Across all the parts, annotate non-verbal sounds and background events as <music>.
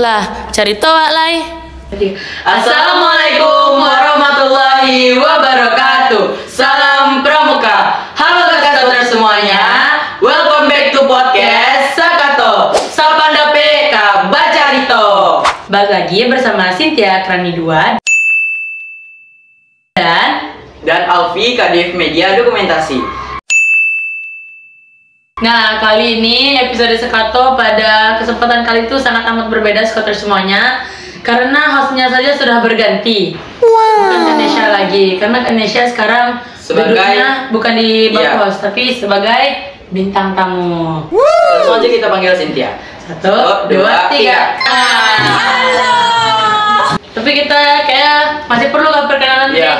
Lah, cari toa lai. Assalamualaikum warahmatullahi wabarakatuh. Salam pramuka. Halo kakak saudara semuanya. Welcome back to podcast Sakato. Sapanda PK Baca Rito. Balik lagi bersama Cynthia Krani 2 dan Dan Alfi Kadif Media Dokumentasi. Nah, kali ini episode Sekato pada kesempatan kali itu sangat amat berbeda Skoter semuanya Karena hostnya saja sudah berganti Bukan Ganesha lagi Karena Ganesha sekarang Sebagai- bukan di bangku Iya. host Tapi sebagai bintang tamu Langsung aja kita panggil Cynthia. Satu, dua, tiga Tapi kita kayak masih perlu kan perkenalan Iya. nih?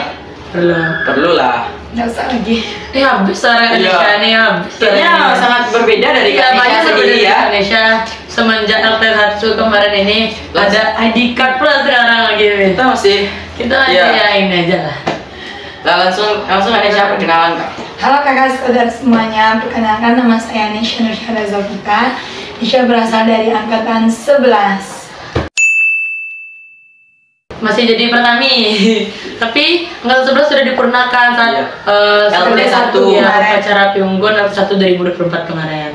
Perlu Perlu lah. Nggak usah lagi. Ini habis suara Iya. Ganesha nih habis Kayaknya suaranya. sangat berbeda dari Iya, Kak banyak Nisha sendiri ya. Indonesia semenjak LT1 kemarin ini ada ID card plus sekarang lagi Win. Kita masih Kita aja ya ini aja lah. Nah, langsung langsung ada siapa perkenalan kak? Halo kakak saudara semuanya, perkenalkan nama saya Nisha Nursyada Zofika. Nisha berasal dari angkatan 11. Masih jadi pertami. <laughs> Tapi angkatan 11 sudah dipurnakan saat Iya. eh, LT1 ya, kemarin. upacara Pyonggon LT1 2024 kemarin.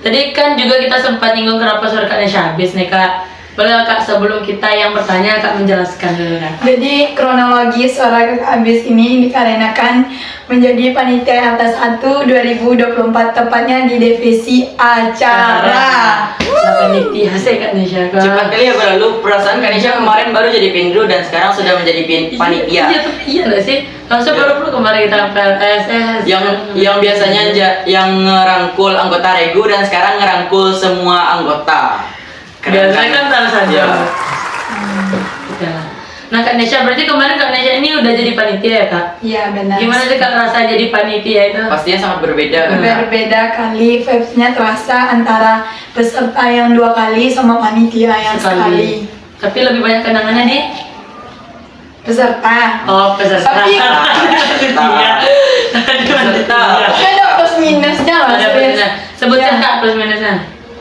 Tadi kan juga kita sempat nyinggung kenapa suara Kak Nesha habis nih Kak. Boleh Kak sebelum kita yang bertanya Kak menjelaskan dulu Kak. Jadi kronologi suara kakak abis ini dikarenakan menjadi panitia atas 1 2024 tepatnya di divisi acara. Nah, panitia sih Kak Nesha Kak. Cepat kali ya berlalu. Perasaan Kak Nisha kemarin baru jadi pindro dan sekarang sudah menjadi Iya, panitia. Iya, tapi iya nggak sih? Langsung Iya. baru perlu kemarin kita eh, yang yang biasanya yang ngerangkul anggota regu dan sekarang ngerangkul semua anggota. Biasanya kan tahu saja. Iya. Ya. Nah Kak Nesha, berarti kemarin Kak Nesha ini udah jadi panitia ya Kak? Iya benar. Gimana sih Kak rasa jadi panitia itu? Pastinya sangat berbeda kan. Berbeda kali vibes-nya terasa antara peserta yang dua kali sama panitia yang sekali. Tapi lebih banyak kenangannya di? Peserta. Oh peserta. Tapi- <laughs> Iya. Peserta. Tapi ada plus minusnya loh. Ada serius. plusnya. Sebutkan Ya. Kak plus minusnya.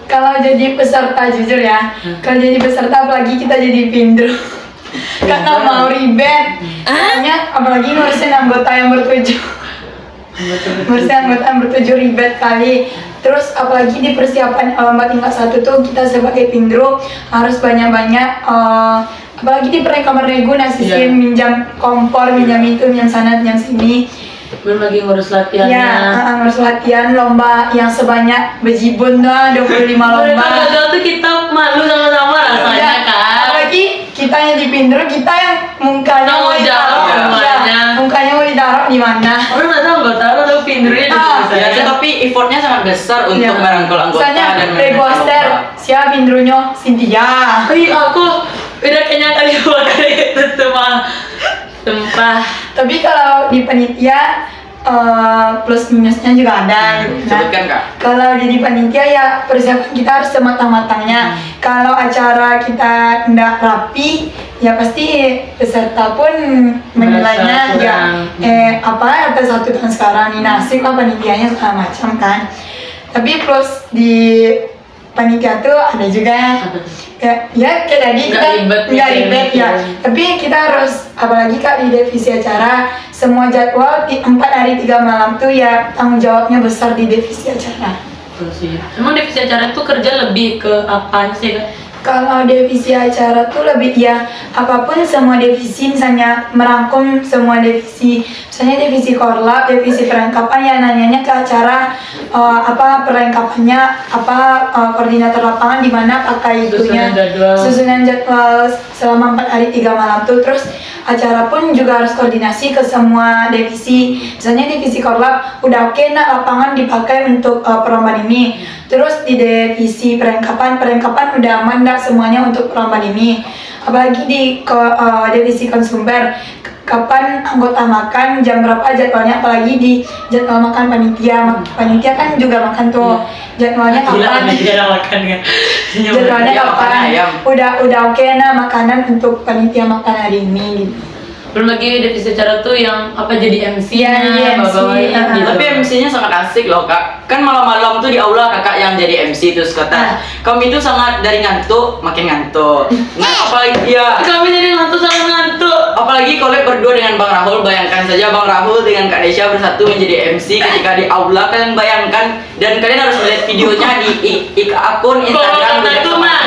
Kalau jadi peserta jujur ya, Hmm. kalau jadi peserta apalagi kita jadi pindro. Karena mau ribet, makanya apalagi ngurusin anggota yang bertujuh. ngurusin anggota yang bertujuh ribet kali. Terus apalagi di persiapan lomba tingkat satu tuh kita sebagai pindro harus banyak-banyak eh, apalagi di perekaman regu nah sisi Iya. minjam kompor, minjam itu, minjam sana, minjam sini. Belum lagi ngurus latihannya. Ya, uh, harus latihan lomba yang sebanyak bejibun dah 25 Mereka lomba. gagal tuh kita malu sama-sama rasanya Ya, kan. Apalagi kita yang di Pindro, kita yang mukanya Tanggung mau ditaruh, ya, mukanya mau ditaruh di mana? Orang nggak tahu nggak tahu pindernya di Ah, Ya, saya. tapi effortnya sangat besar untuk Ya. merangkul anggota Misalnya dan reposter, lomba. siapa Pindronya? Cynthia. Ih, aku udah kayaknya kali dua kali itu tuh mah. Tapi kalau di panitia eh, plus minusnya juga ada. gitu. Nah, Sebutkan kak. Kalau jadi panitia ya persiapan kita harus sematang-matangnya. Kalau acara kita tidak rapi, ya pasti peserta pun menilainya ya eh apa atas satu tahun sekarang ini nasib lah panitianya segala macam kan. Tapi plus di panitia tuh ada juga <laughs> ya ya kayak tadi Nggak kita ribet nggak gitu ya, ribet ya mikirin. tapi kita harus apalagi kak di divisi acara semua jadwal di empat hari tiga malam tuh ya tanggung jawabnya besar di divisi acara. Emang divisi acara tuh kerja lebih ke apa sih? Kalau divisi acara tuh lebih ya apa pun semua divisi misalnya merangkum semua divisi misalnya divisi korlap divisi perlengkapan ya nanyanya ke acara eh, apa perlengkapannya apa eh, koordinator lapangan di mana pakai itunya. Susunan jadwal. susunan jadwal selama empat hari tiga malam tuh. Terus acara pun juga harus koordinasi ke semua divisi misalnya divisi korlap udah oke nak lapangan dipakai untuk uh, perlombaan ini terus di divisi perlengkapan perlengkapan udah aman dah semuanya untuk perlombaan ini. Apalagi di ko- uh, divisi konsumer kapan anggota makan jam berapa jadwalnya apalagi di jadwal makan panitia. Panitia kan juga makan tuh. Jadwalnya Gila, kapan? ada makan kan? jadwalnya Ya, makan kapan? udah udah oke nah makanan untuk panitia makan hari ini gitu belum lagi divisi acara tuh yang apa jadi MC Iya, jadi MC, ah. gitu. Tapi MC-nya sangat asik loh kak. Kan malam-malam tuh di aula kakak yang jadi MC terus Ah. kata kami itu sangat dari ngantuk makin ngantuk. Nah apalagi ya kami jadi ngantuk sama ngantuk apalagi collab berdua dengan Bang Rahul bayangkan saja Bang Rahul dengan Kak Desya bersatu menjadi MC ketika di aula kalian bayangkan dan kalian harus melihat videonya di, i- i- akun kalau Instagram kata itu mah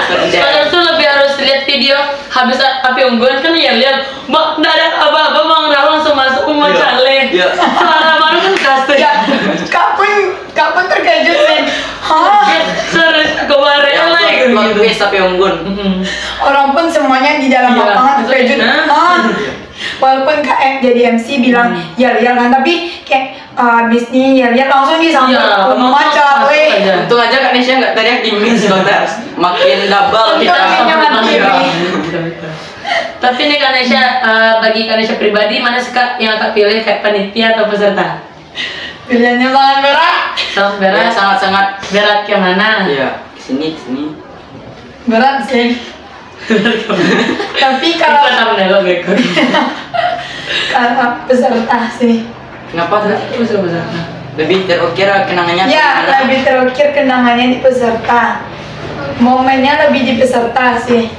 habis api unggun kan ya lihat mbak nggak ada apa-apa bang Rahul langsung masuk rumah Iya, cale iya. suara baru kan kasih Ya, kapan kapan terkejut men? Hah? serius kemarin Ya, lah plot- gitu plot twist tapi unggun. Orang pun semuanya di dalam Iya, lapangan terkejut. Hah? Hah? Walaupun KM jadi MC bilang Hmm. ya ya kan tapi kayak uh, abis nih ya ya langsung Iya, cale. masuk aja. Untung aja Kak Desya nggak teriak di mix kontes. Makin double kita. Tapi nih Kanesha, eh, bagi Kanesha pribadi mana sih kak yang kak pilih kayak panitia atau peserta? Pilihannya sangat berat. Sangat Ya, berat, sangat-sangat. berat ke mana? Iya, ke sini ke sini. Berat sih. tapi beko. <laughs> kalau peserta sih. Kenapa tuh? Bisa peserta. Lebih terukir kenangannya. Ya, lebih terukir kenangannya di peserta. Momennya lebih di peserta sih.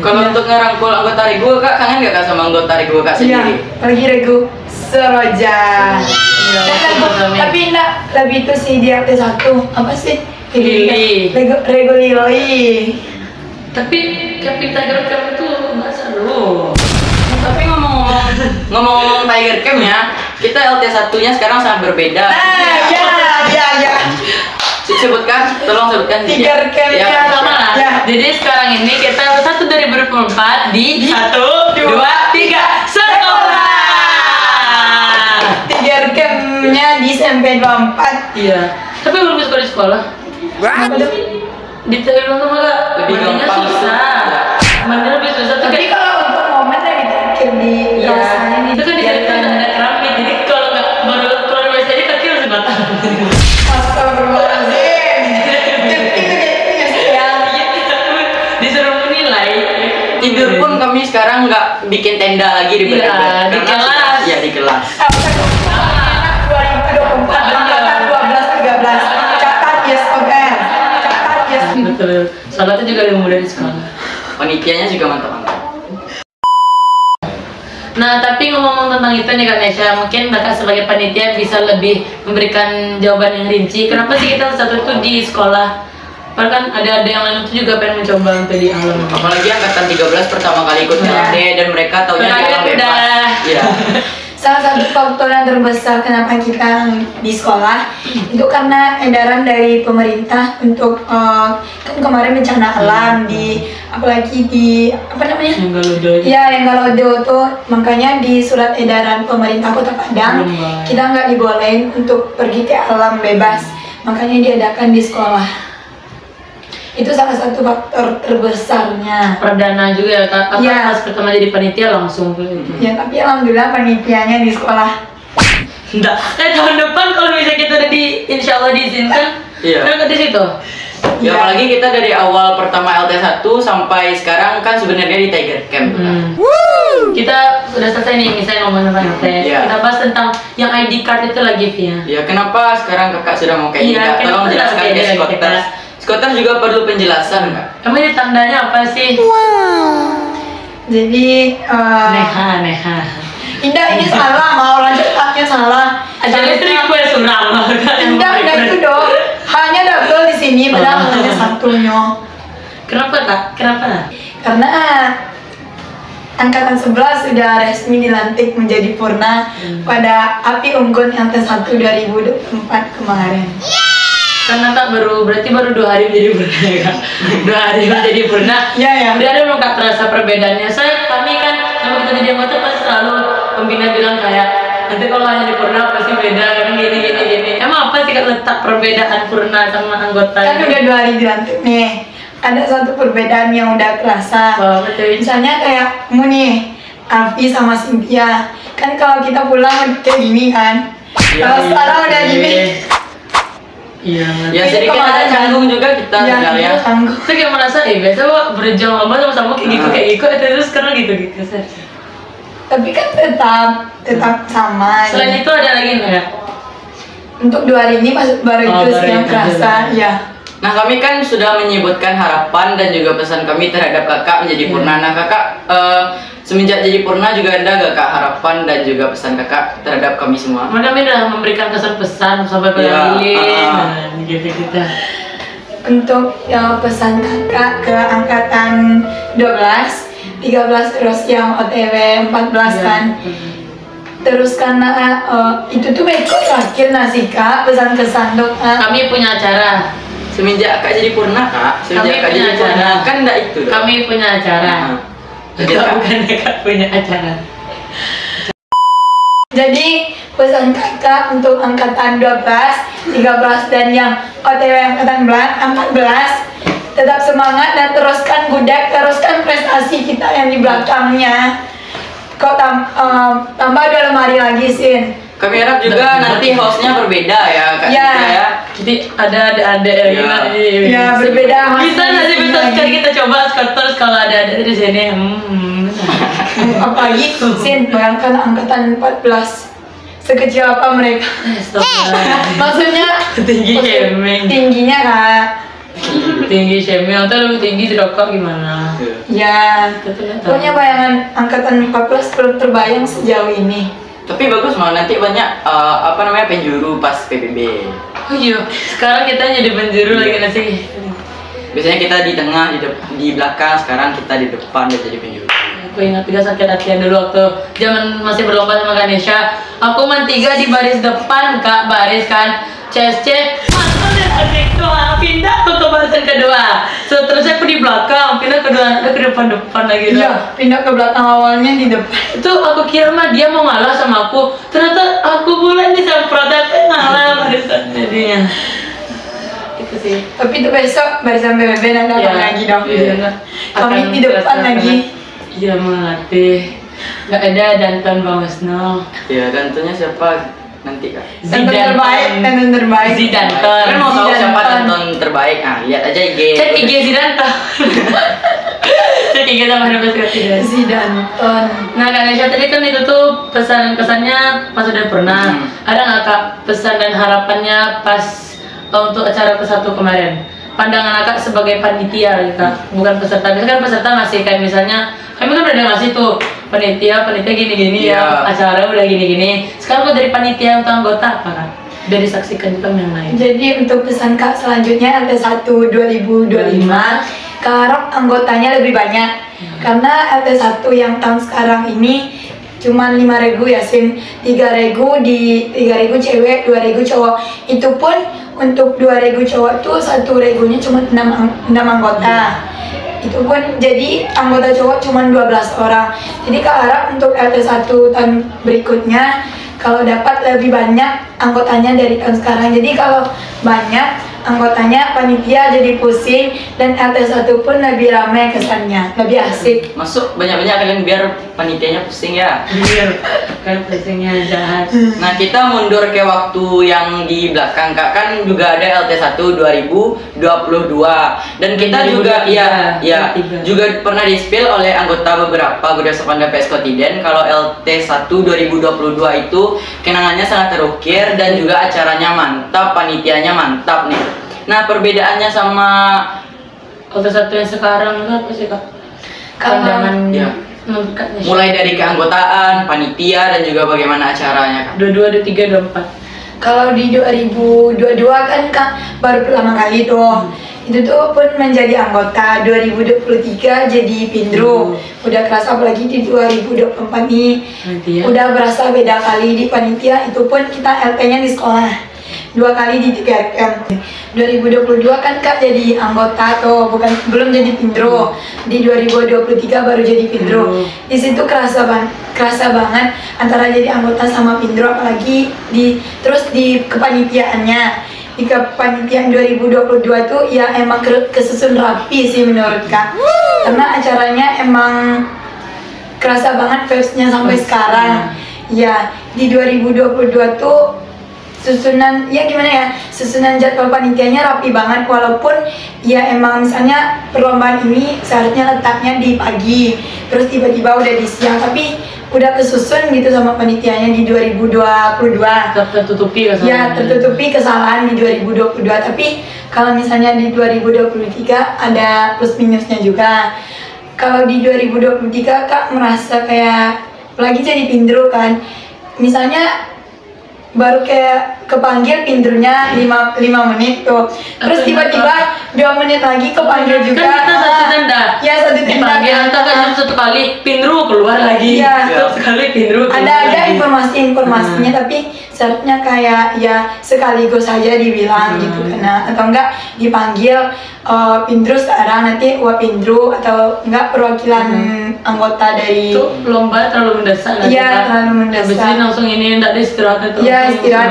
Kalau untuk ngerangkul anggota Regu, kak kangen gak kak sama anggota Regu kak Iya, sendiri? lagi regu seroja. Iya, pertama. tapi enggak lebih itu sih di RT satu apa sih? Lili. Regu, regu Lili. Tapi Kapita Gerkam itu nggak seru. Tapi ngomong-ngomong ngomong-ngomong Tiger Camp ya, kita LT satunya sekarang sangat berbeda. Nah, ya, ya, ya. Se- Sebutkan, tolong sebutkan. Tiger Camp Ya. ya. Sama lah. Ya. Jadi sekarang ini kita satu dari berempat di satu, dua, tiga, sekolah. Tiga campnya di SMP 24 Iya. Tapi belum bisa di sekolah. Tuh? Di Thailand tuh malah Lebih gampang. susah. Sekarang nggak bikin tenda lagi di Iya, bed. di kelas. Iya di kelas. Apa tuh? 2024 angkatan 12 13. Catat yes OR. Catat yes. Betul. Salatnya juga lebih mudah di sekolah. Panitianya juga mantap-mantap. Nah, tapi ngomong tentang itu nih Kak Nesha, mungkin Kakak sebagai panitia bisa lebih memberikan jawaban yang rinci. Kenapa sih kita satu itu di sekolah? Padahal kan ada ada yang lain itu juga pengen mencoba untuk di alam. Apalagi angkatan 13 pertama kali ikut Iya. LD dan mereka taunya di Kaget alam bebas. udah. Iya. <laughs> Salah satu faktor yang terbesar kenapa kita di sekolah itu karena edaran dari pemerintah untuk eh, kan kemarin bencana alam di apalagi di apa namanya Yang kalau udah Iya, yang kalau do tuh makanya di surat edaran pemerintah Kota Padang kita nggak dibolehin untuk pergi ke alam bebas, makanya diadakan di sekolah. Itu salah satu faktor terbesarnya. perdana juga ya Kak. Kakak Iya. pas pertama jadi panitia langsung. Ya tapi alhamdulillah panitianya di sekolah. Enggak. Eh tahun depan kalau bisa kita udah di insya Allah diizinkan, Iya. kan di situ. Ya Iya. apalagi kita dari awal pertama LT1 sampai sekarang kan sebenarnya di Tiger Camp. Hmm. Kita udah selesai nih misalnya ngomong tentang LT. Iya. Kita bahas tentang yang ID card itu lagi Via. Ya kenapa sekarang kakak sudah mau kayak? Kak? kenapa Tolong jelaskan beda ke kita? Skotas juga perlu penjelasan kak. Kamu ini tandanya apa sih? Jadi eh, Neha, neha. Indah ini salah, mau lanjut haknya salah. Ada listrik gue suram Indah, Indah itu dong. Hanya double di sini, padahal hanya satunya. Kenapa kak? Kenapa? Karena angkatan 11 sudah resmi dilantik menjadi purna pada Api Unggun yang ke-1 2024 kemarin. Karena tak baru berarti baru dua hari menjadi purna ya kak. Dua hari menjadi purna. Ya ya. Udah ada belum kak terasa perbedaannya? Saya kami kan kalau kita jadi anggota pasti selalu pembina bilang kayak nanti kalau hanya di purna pasti beda kan gini gini gini. Emang apa sih kak letak perbedaan purna sama anggota? Kan udah dua hari dilantik nih. Ada satu perbedaan yang udah kerasa. Betul. Misalnya kayak mu nih, Alfi sama Cynthia. Kan kalau kita pulang kayak gini kan. Iya, Kalau iya, sekarang udah Iya. gini. Iya. Ya Ini sedikit ada canggung juga kita Ya, tinggal ya. canggung. Saya kayak merasa, eh biasa kok berjuang lama sama-sama kayak gitu Ah. kayak gitu, eh, terus sekarang gitu gitu. tapi kan tetap tetap sama Selain itu ada lagi nggak? untuk dua hari ini baru Oh, itu sih yang itu kerasa ya Nah kami kan sudah menyebutkan harapan dan juga pesan kami terhadap kakak menjadi Iya. purna. Nah kakak eh, semenjak jadi purna juga ada gak kak harapan dan juga pesan kakak terhadap kami semua? Kami udah memberikan kesan-pesan sampai pada Iya, lilin, ah. nah, gitu kita. untuk ya, pesan kakak ke angkatan 12 13 terus yang OTW 14 Iya. kan terus karena eh, itu tuh ikut terakhir nasi kak pesan kesan untuk eh, Kami punya acara. Semenjak kak jadi purna kak, semenjak Kami kak punya jadi purna acara. kan enggak itu dong. Kami punya acara. Nah, Jadi Kak, bukan kak punya acara. Jadi pesan kakak untuk angkatan 12, 13 dan yang OTW angkatan 14 tetap semangat dan teruskan gudeg, teruskan prestasi kita yang di belakangnya. Kok tam, em, tambah dua lemari lagi sin. kami harap juga nanti hostnya berbeda ya kak Ya. Ya. Jadi ada ada ada gimana? Ya, berbeda Bisa hasil nggak sih di betul sekali kita coba terus kalau ada ada di sini. Hmm. <laughs> Apalagi sin bayangkan angkatan 14 sekecil apa mereka. <laughs> Maksudnya Tinggi shaming. tingginya kak. Tinggi shaming atau lebih tinggi di rokok gimana? Ya, Kita pokoknya bayangan angkatan 14 belum terbayang sejauh ini. Tapi bagus malah nanti banyak eh, apa namanya penjuru pas PBB. Oh iya, sekarang kita jadi penjuru lagi nggak sih? Biasanya kita di tengah, di, di belakang, sekarang kita di depan dan jadi penjuru. Aku ingat juga sakit hatian dulu waktu zaman masih berlomba sama Ganesha. Aku main tiga di baris depan kak baris kan. CSC adik doang pindah ke barisan kedua. Seterusnya aku di belakang pindah ke dua ke depan depan lagi. dah. Iya, pindah ke belakang awalnya di depan. Itu aku kira mah dia mau ngalah sama aku. Ternyata aku pula yang disemprot aku yang ngalah barisan jadinya. Itu sih. Tapi itu besok barisan PBB nanti Iya, datang lagi dong. iya. Kami di depan lagi. Dia melatih. Gak ada jantan Bang Wisnu. Ya dan tentunya siapa nanti kak? Tonton terbaik, tonton terbaik. Zidanton. Kalian mau tahu siapa tonton terbaik? Ah lihat aja IG. Cek IG Zidanton. <laughs> Cek IG sama Herbes Ketidas. Zidanton. Nah Kak Nesha tadi kan itu tuh pesan kesannya pas udah pernah. Hmm. Ada nggak Kak pesan dan harapannya pas uh, untuk acara ke satu kemarin? Pandangan Kakak sebagai panitia gitu Kak, bukan peserta. Biasanya kan peserta ngasih kayak misalnya kami kan udah ngasih tuh panitia, panitia gini-gini Iya. ya, acara udah gini-gini. Sekarang kok dari panitia untuk anggota apa Kak? Biar disaksikan juga yang lain. Jadi untuk pesan Kak selanjutnya LT1 2025 Karena anggotanya lebih banyak Karena LT1 yang tahun sekarang ini cuman 5 regu ya Sin 3 regu di 3 regu cewek 2 regu cowok itu pun untuk 2 regu cowok tuh satu regunya cuma 6, ang- 6 anggota. Itu pun jadi anggota cowok cuma 12 orang. Jadi Kak harap untuk LT1 tahun berikutnya kalau dapat lebih banyak anggotanya dari tahun sekarang. Jadi kalau banyak anggotanya panitia jadi pusing dan LT1 pun lebih ramai kesannya lebih asik Masuk banyak-banyak kalian biar panitianya pusing ya. Iya, kan pusingnya jahat. Nah kita mundur ke waktu yang di belakang kak kan juga ada LT1 2022 dan kita juga 2023, ya ya 23. juga pernah dispil oleh anggota beberapa Guda Sepanda PS Kotiden kalau LT1 2022 itu kenangannya sangat terukir dan juga acaranya mantap panitianya mantap nih. Nah perbedaannya sama Kalau satu yang sekarang itu apa sih kak? Pandangan Nesha. mulai dari keanggotaan, panitia dan juga bagaimana acaranya kak. dua dua dua tiga dua empat. Kalau di 2022 kan Kak baru pertama kali tuh. Itu tuh pun menjadi anggota 2023 jadi pindro. Udah kerasa apalagi di 2024 ini. Nanti ya. Udah berasa beda kali di panitia itu pun kita LT-nya di sekolah. Dua kali di 3RM. 2022 kan Kak jadi anggota tuh, bukan belum jadi pindro. Di 2023 baru jadi pindro. Hmm. Di situ kerasa ban kerasa banget antara jadi anggota sama pindro apalagi di terus di kepanitiaannya di kepanitiaan 2022 tuh ya emang ke- kesusun rapi sih menurut kak karena acaranya emang kerasa banget vibes-nya sampai sekarang ya di 2022 tuh susunan ya gimana ya susunan jadwal panitianya rapi banget walaupun ya emang misalnya perlombaan ini seharusnya letaknya di pagi terus tiba-tiba udah di siang tapi udah kesusun gitu sama panitianya di 2022 Ter- tertutupi kesalahan. Ya tertutupi kesalahan di 2022 tapi kalau misalnya di 2023 ada plus minusnya juga. Kalau di 2023 kak merasa kayak lagi jadi pindro kan, misalnya baru kayak kepanggil pindrunya 5 lima menit tuh, terus tiba-tiba dua menit lagi kepanggil Kan juga. kita satu Ah, tenda. Ya satu tenda. Dipanggil kan. atau kan satu kali Pindru keluar lagi. Iya. Satu sekali Pindru ada lagi. informasi-informasinya tapi syaratnya kayak ya sekaligus saja dibilang Hmm. gitu karena atau enggak dipanggil uh, Pindru sekarang nanti Wah Pindru atau enggak perwakilan anggota dari itu lomba terlalu mendesak nggak Iya, terlalu mendesak. Habis ini langsung ini enggak ada istirahat itu Iya, istirahat.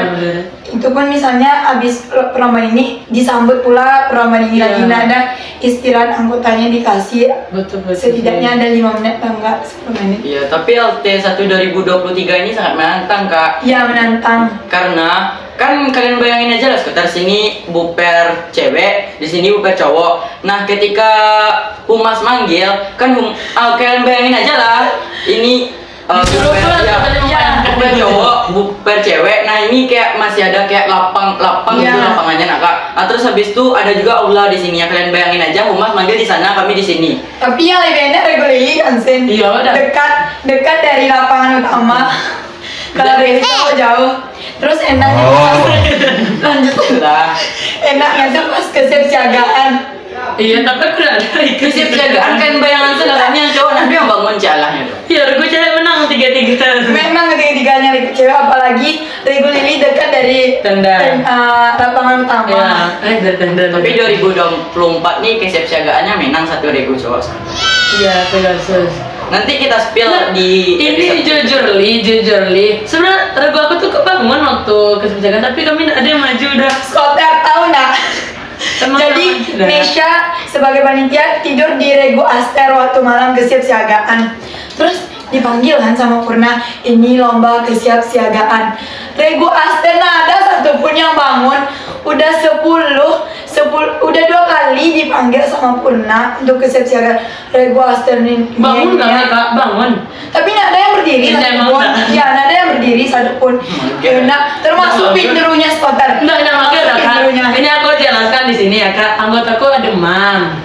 Itu pun misalnya abis perlombaan ini disambut pula perlombaan ini Iya. lagi nah ada istirahat anggotanya dikasih betul betul setidaknya ada lima menit atau enggak 10 menit Iya, tapi LT1 2023 ini sangat menantang, Kak. ya menantang Karena kan kalian bayangin aja lah skuter sini buper cewek, di sini buper cowok. Nah, ketika humas manggil, kan hum, ah, kalian bayangin aja lah, ini uh, Disuruh buper, ya, ya, buper cowok, buper cewek. Nah, ini kayak masih ada kayak lapang lapang Iya. gitu lapangannya nah, Kak. Nah, terus habis itu ada juga aula di sini. Ya, kalian bayangin aja humas manggil di sana, kami di sini. Tapi yang lebih enak regularly kan Sen Iya, udah. Dekat dekat dari lapangan utama <laughs> Kalau dari jauh jauh Terus enaknya <laughs> Lanjut Lah, Enaknya tuh pas kesiapsiagaan iya tapi aku udah ada itu kesiapsiagaan kan bayangan <laughs> sedangkannya cowok nanti yang bangun calahnya tuh. iya gue cewek tiga tiga Memang ketiga-tiganya ikut cewek Apalagi regularly dekat dari Tenda. ten- eh, Lapangan utama ya eh dari tenda Tapi 2024 nih kesiapsiagaannya menang satu regu cowok. iya Pegasus Nanti kita spill Nah, di ini jujur li jujur li sebenarnya ragu aku tuh kebangun waktu kesepijakan tapi kami ada yang maju udah Skoter tahu nggak? Emang Jadi. Nesha sebagai panitia tidur di Rego Aster waktu malam kesiapsiagaan. Terus dipanggil kan sama Purna, ini lomba kesiapsiagaan. Rego Aster nah ada satupun yang bangun. Udah 10, 10 udah dua kali dipanggil sama Purna untuk kesiapsiagaan Rego Aster nih. bangun ya. kak bangun Tapi nggak ada yang berdiri satupun. nggak. Iya, nggak ada yang berdiri satupun. Nah, termasuk Nggak, pinderunya spotter. Kak. Pinderunya. Ini aku jelaskan di sini ya kak. Anggotaku ada demam.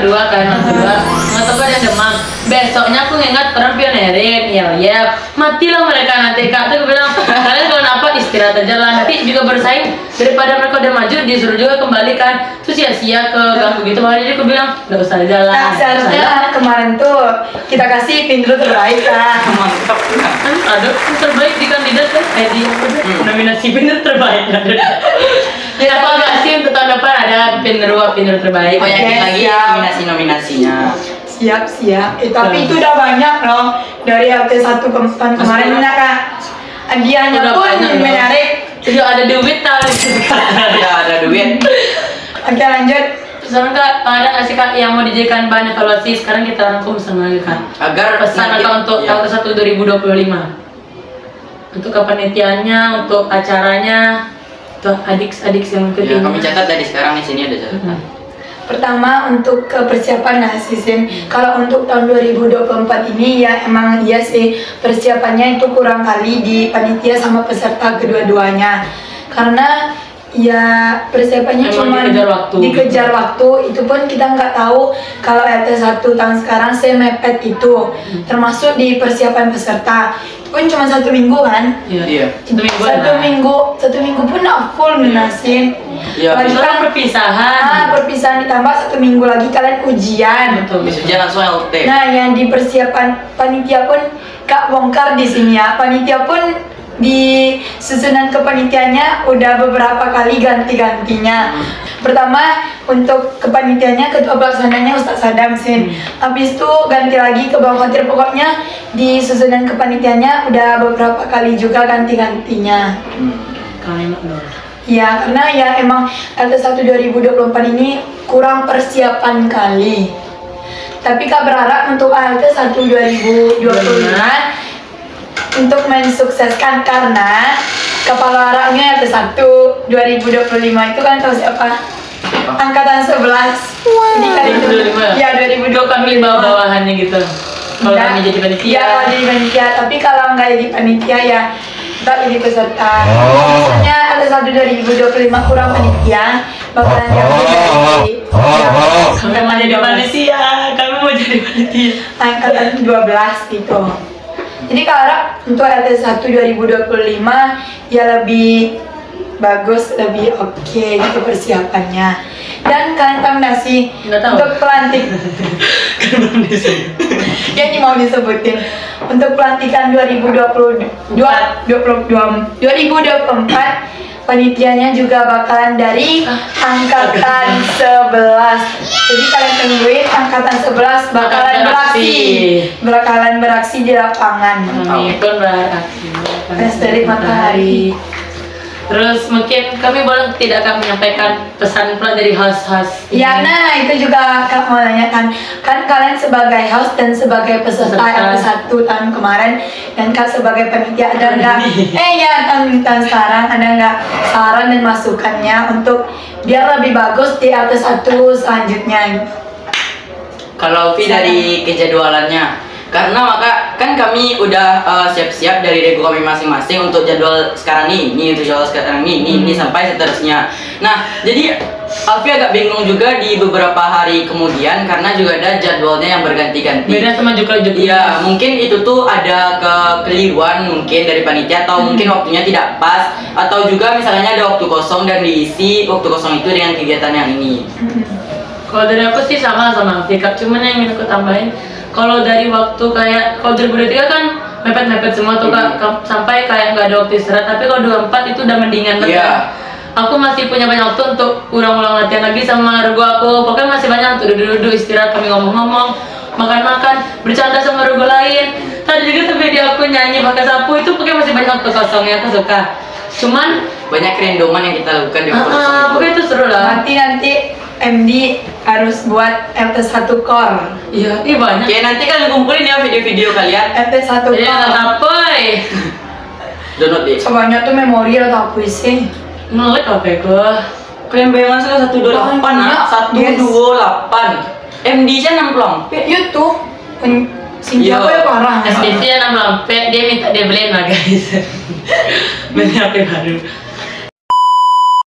Itu kan malamnya kedua kan, kedua. Anggotaku ada demam. Besoknya aku ngingat orang pionerin, yel yel. Matilah mereka nanti kak. Tuh aku bilang, kalian kalau apa istirahat aja lah. Nanti juga bersaing daripada mereka udah maju disuruh juga kembalikan. Terus sia-sia ke ganggu gitu. Makanya jadi aku bilang, nggak usah jalan. Nah, seharusnya kemarin tuh kita kasih pintu terbaik kan. mantap. kan ada yang terbaik di kandidat kan eh di tuh? Hmm. nominasi pinter terbaik ada <laughs> ya nggak sih untuk tahun depan ada pinter wah pinter terbaik Banyakin Oke, lagi nominasi-nominasinya. Siap, siap. Eh, tapi itu udah banyak loh dari LT1 ke tahun kemarin banyak kak. Hadiahnya pun banyak, menarik. jadi ada duit tadi <laughs> Ya ada duit. Oke lanjut. sekarang kak ada nggak sih kak yang mau dijadikan bahan evaluasi sekarang kita rangkum sama kak Agar pesan nanti- kak untuk ya. tahun ke 2025 untuk kepanitiaannya untuk acaranya adik-adik yang ikut Ya, ini. kami catat dari sekarang di sini ada catatan. Hmm. Pertama untuk ke persiapan nah season. Kalau untuk tahun 2024 ini ya emang iya sih persiapannya itu kurang kali di panitia sama peserta kedua-duanya. Karena ya persiapannya cuma dikejar waktu. dikejar waktu itu pun kita nggak tahu kalau LT1 tahun sekarang semepet itu termasuk di persiapan peserta pun cuma satu minggu kan Iya. Iya. Satu minggu. satu nah. minggu satu minggu pun nggak full lunasin Iya, Lagi Itu kan kan perpisahan. ah, perpisahan ditambah satu minggu lagi kalian ujian Betul. Bisa aja langsung LT. nah yang di persiapan panitia pun kak bongkar di sini ya panitia pun di susunan kepanitiaannya udah beberapa kali ganti-gantinya pertama untuk kepanitiaannya ketua pelaksananya Ustadz Sadam Sin habis itu ganti lagi ke bawah khawatir pokoknya di susunan kepanitiaannya udah beberapa kali juga ganti-gantinya Hmm. Kalian. Ya, karena ya emang LT1 2024 ini kurang persiapan kali. Tapi Kak berharap untuk LT1 2025 untuk mensukseskan karena kepala araknya LT1 2025 itu kan tahu siapa? Angkatan 11. Jadi kan itu 2025 ya Itu 2025. kami bawa bawahannya gitu. Kalau kami jadi panitia. Iya, kalau jadi panitia. Tapi kalau nggak jadi panitia ya kita jadi peserta. Misalnya ada satu dari 2025 kurang panitia, bakalan diambil dari ya, Kami mau jadi panitia, kami mau jadi panitia. angkatan 12 gitu. Jadi kalau harap untuk LT1 2025 ya lebih bagus, lebih oke gitu persiapannya. Dan kalian tahu. untuk pelantik <laughs> <laughs> ya ini mau disebutin untuk pelantikan 2022 2022 2024 panitianya juga bakalan dari angkatan 11 jadi kalian tungguin angkatan 11 bakalan beraksi. bakalan beraksi di lapangan. Pun beraksi. Terik matahari. Terus mungkin kami boleh tidak akan menyampaikan pesan pula dari host-host. Ya, nah itu juga kak mau nanyakan kan kalian sebagai host dan sebagai peserta yang satu tahun kemarin dan kak sebagai panitia ada nggak? Eh ya tahun tahun sekarang ada nggak saran dan masukannya untuk biar lebih bagus di atas satu selanjutnya? Kalau Vi dari kejadwalannya, karena maka kan kami udah uh, siap-siap dari regu kami masing-masing untuk jadwal sekarang ini, untuk jadwal sekarang ini, ini, ini sampai seterusnya. Nah, jadi Alfi agak bingung juga di beberapa hari kemudian karena juga ada jadwalnya yang berganti-ganti. Beda sama juga juga. Iya, mungkin itu tuh ada kekeliruan mungkin dari panitia atau mungkin waktunya tidak pas atau juga misalnya ada waktu kosong dan diisi waktu kosong itu dengan kegiatan yang ini. Kalau dari aku sih sama sama Fikap, cuman yang ingin aku tambahin kalau dari waktu kayak kalau 2023 kan mepet-mepet semua tuh kak. Ke- sampai kayak nggak ada waktu istirahat. Tapi kalau 24 itu udah mendingan banget. Iya. aku masih punya banyak waktu untuk ulang-ulang latihan lagi sama regu aku. Pokoknya masih banyak untuk duduk-duduk istirahat kami ngomong-ngomong makan-makan bercanda sama regu lain. Tadi juga tuh video aku nyanyi pakai sapu itu pokoknya masih banyak waktu kosongnya aku suka. Cuman Banyak kerendoman yang kita lakukan di waktu ah, kosong itu. pokoknya itu seru lah. Nanti nanti MD harus buat RT1 core. iya iya banyak Oke, nanti kalian kumpulin ya video-video kalian. RT1 Iya, core. apa Download deh. Sebanyak tuh memori atau apa sih? Ngelik apa gua? Kalian bayangkan sekali satu dua delapan ah, satu dua delapan. MD nya enam puluh. Iya tuh. Pen- Sing Iya. siapa ya parah. SPC nya 6 lampe, dia minta dia beliin lah guys <laughs> Beli HP baru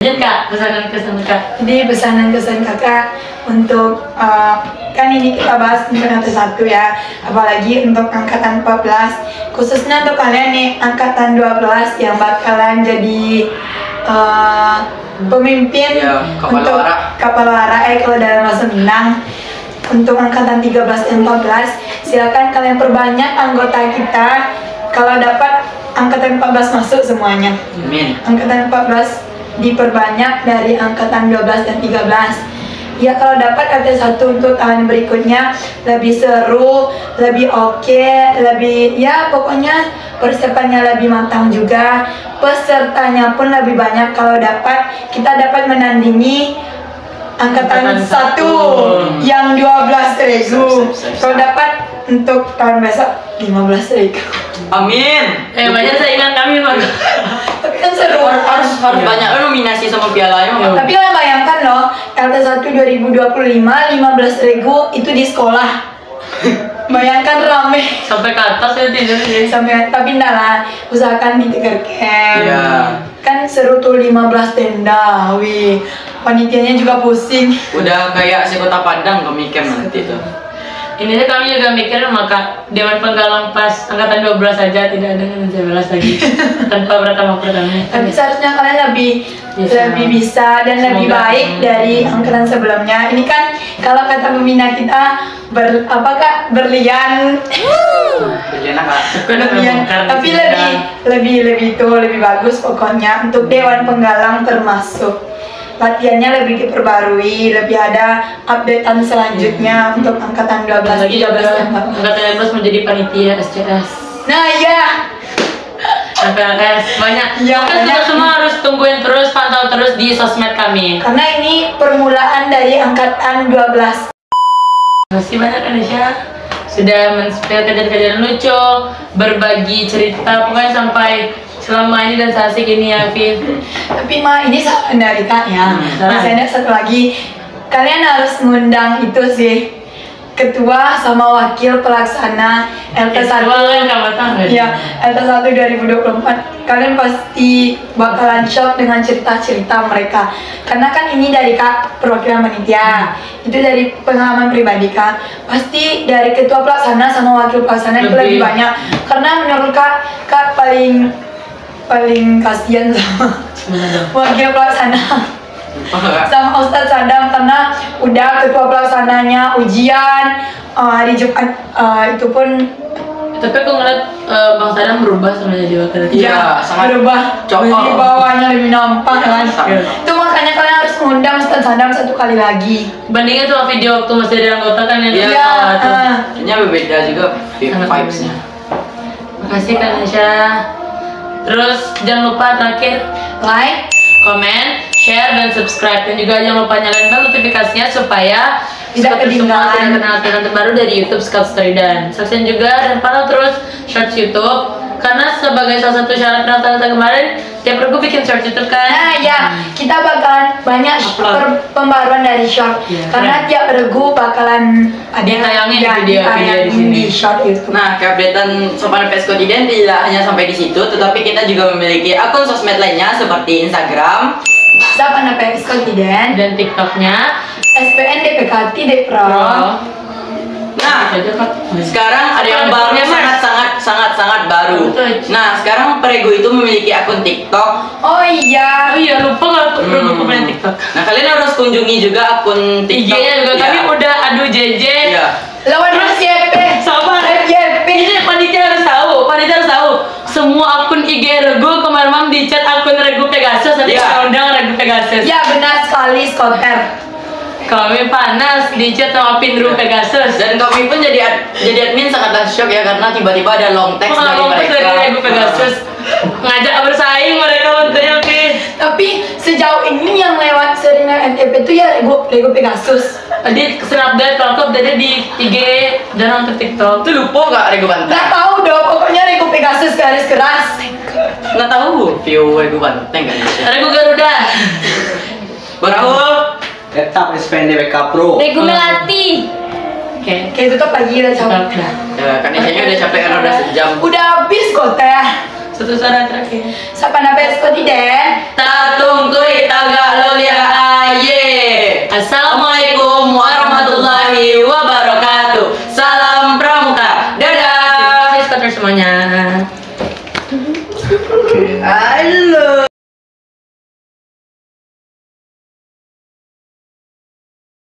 Lanjut kak, pesanan-pesanan kak. Jadi pesanan kesan kakak untuk uh, kan ini kita bahas tentang satu ya, apalagi untuk angkatan 14 khususnya untuk kalian nih angkatan 12 yang bakalan jadi uh, pemimpin Ya, kepala untuk wara. kapal wara eh kalau dalam bahasa Minang. Untuk angkatan 13 dan 14 silakan kalian perbanyak anggota kita. Kalau dapat angkatan 14 masuk semuanya. Amin. angkatan 14 diperbanyak dari angkatan 12 dan 13 ya kalau dapat RT1 untuk tahun berikutnya lebih seru lebih oke lebih ya pokoknya persiapannya lebih matang juga. Pesertanya pun lebih banyak. Kalau dapat kita dapat menandingi angkatan Angkatan satu satu. yang 12 regu Siap, siap, siap, kalau dapat untuk tahun besok 15 regu Amin. Eh banyak saingan kami bang <laughs> tapi kan seru harus harus, harus Iya. banyak nominasi sama pialanya. Mak. Tapi kalian bayangkan loh, LT1 2025 15 regu itu di sekolah. bayangkan rame Sampai ke atas ya tidur sih sampai tapi enggak lah, usahakan di Tiger Camp. Iya. Kan seru tuh 15 tenda, wih. Panitianya juga pusing. Udah kayak si kota Padang kami camp nanti tuh. Ini sih kami juga mikirin maka Dewan Penggalang pas angkatan 12 saja tidak ada yang 11 lagi <laughs> Tanpa pertama pertama Tapi seharusnya kalian lebih Bisa. lebih bisa dan lebih Semoga. baik dari angkatan sebelumnya. Ini kan kalau kata pembina kita ber, apa kak berlian Berliana kak. Lebihan, tapi lebih lebih lebih itu lebih bagus pokoknya untuk dewan penggalang termasuk latihannya lebih diperbarui lebih ada updatean selanjutnya untuk angkatan 12 lagi 13 juga dan 14. angkatan 12 menjadi panitia SCS nah iya KPLS banyak. Iya, kan banyak. kita semua harus tungguin terus pantau terus di sosmed kami. Karena ini permulaan dari angkatan 12 Masih banyak Indonesia sudah men-spill kejadian-kejadian lucu, berbagi cerita, pokoknya sampai selama ini dan seasik ini ya, Vin. tapi mah ini saran dari kak ya. Hmm, masih ada satu lagi kalian harus ngundang itu sih ketua sama wakil pelaksana LT1 kan kamu tahu Ya, LT1 2024 Kalian pasti bakalan shock dengan cerita-cerita mereka. Karena kan ini dari Kak perwakilan panitia. Itu dari pengalaman pribadi Kak. Pasti dari ketua pelaksana sama wakil pelaksana itu Lebih. lebih. banyak. Karena menurut Kak, Kak paling paling kasihan sama wakil pelaksana sama Ustadz Sadam karena udah ketua pelaksananya ujian uh, hari Jumat uh, itu pun tapi aku ngeliat eh, bang Sadam berubah sama jadi wakil ketua. Iya, ya sangat berubah cocok. di bawahnya lebih nampak kan Sangat. itu makanya kalian harus mengundang Ustadz Sadam satu kali lagi bandingnya tuh video waktu masih ada anggota kan yang Iya, Iya, ah. Kayaknya berbeda juga vibes-nya. makasih kak Nesha terus jangan lupa terakhir like komen, share, dan subscribe. Dan juga jangan lupa nyalain bel notifikasinya supaya Tidak ketinggalan. tidak ketinggalan terbaru dari YouTube Scout Story. Dan saksikan juga dan pantau terus shorts YouTube karena sebagai salah satu syarat pendaftaran kemarin tiap minggu bikin shorts YouTube kan. Nah ya, kita bakalan banyak per- pembaruan dari short. Iya, Karena keren. tiap regu bakalan ada Ditayangin ya, video-video ditayangin di sini. di short YouTube Nah, keupdatean Sopan PS Kodiden tidak hanya sampai di situ, tetapi kita juga memiliki akun sosmed lainnya seperti Instagram, Siapa nama PS Confident dan TikToknya. SPN DPKT Depro Pro. Nah, sekarang ada yang Apa baru ada sangat sangat sangat sangat baru. Betul. Nah, sekarang Prego itu memiliki akun TikTok. Oh iya oh iya lupa nggak aku Hmm. hmm. punya TikTok Nah, kalian harus kunjungi juga akun TikTok. IG-nya juga Iya. kami udah aduh JJ Iya. Lawan FYP sabar FYP ini panitia harus tahu panitia harus tahu semua akun IG Regu kemarin mam dicat akun Regu Pegasus nanti Iya. kita undang Regu Pegasus Ya benar sekali Skoter kami panas dicat sama Pinru Pegasus Dan kami pun jadi ad- jadi admin sangatlah shock ya karena tiba-tiba ada long text dari Pengalaman mereka. dari Regu Pegasus <laughs> ngajak bersaing mereka oke Tapi sejauh ini yang lewat lewat NTP itu ya Lego, Lego Pegasus Tadi snapgrade kalau kau di IG dan untuk TikTok Itu lupa gak Nggak Banteng? tahu dong, pokoknya Lego Pegasus garis keras Nggak tahu view Rego Banteng kan? Regu Garuda Betul. Tetap SPN DBK Pro. Regu Melati. oke Kayak tutup pagi udah capek udah Ya, kan Indonesia udah capek karena udah sejam. Udah habis kok teh satu suara terakhir Siapa nama PS Confident Tatung kui taga lolia aye. Assalamualaikum Assalamualaikum warahmatullahi wabarakatuh.